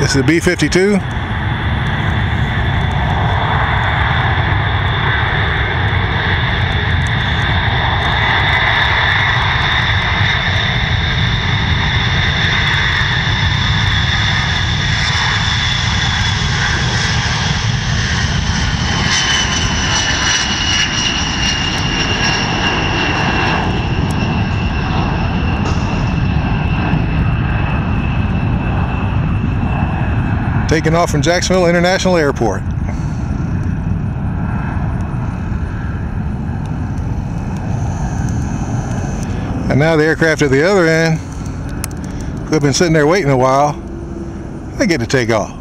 This is the B-52. Taking off from Jacksonville International Airport. And now the aircraft at the other end, who have been sitting there waiting a while, they get to take off.